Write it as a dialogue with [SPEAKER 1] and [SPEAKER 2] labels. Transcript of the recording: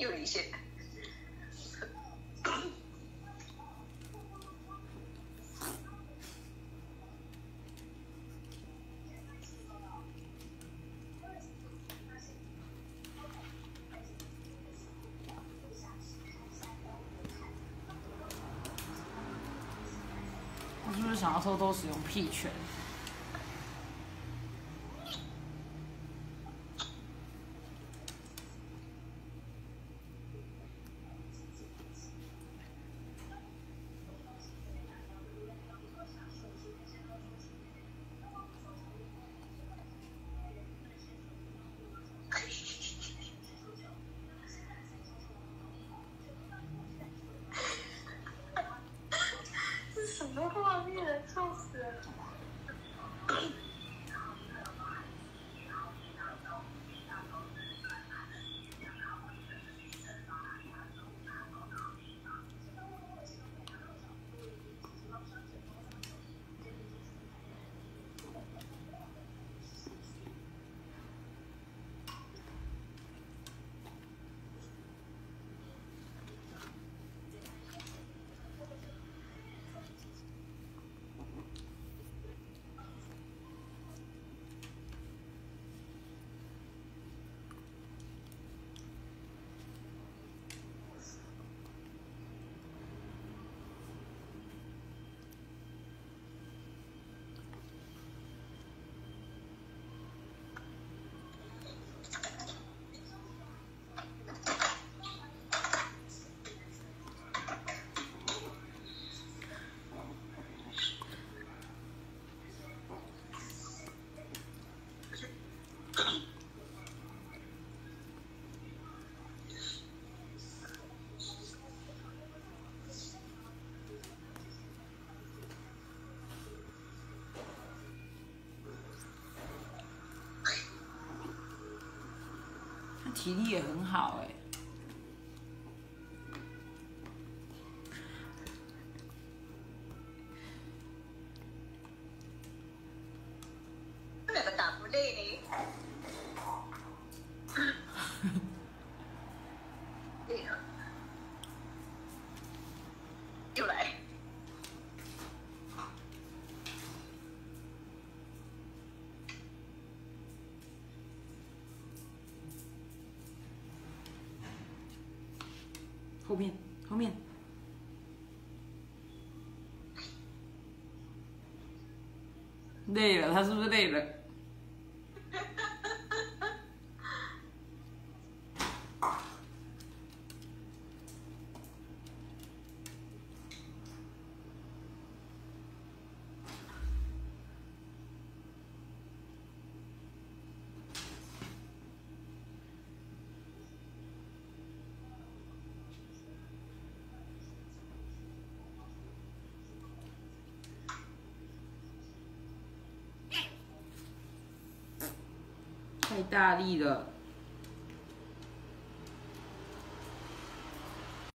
[SPEAKER 1] 又离线。
[SPEAKER 2] 我是不是想要偷偷使用屁权？体力也很好哎、
[SPEAKER 1] 这两个打不累呢。
[SPEAKER 2] 后面后面，累了，他是不是累了？意大利的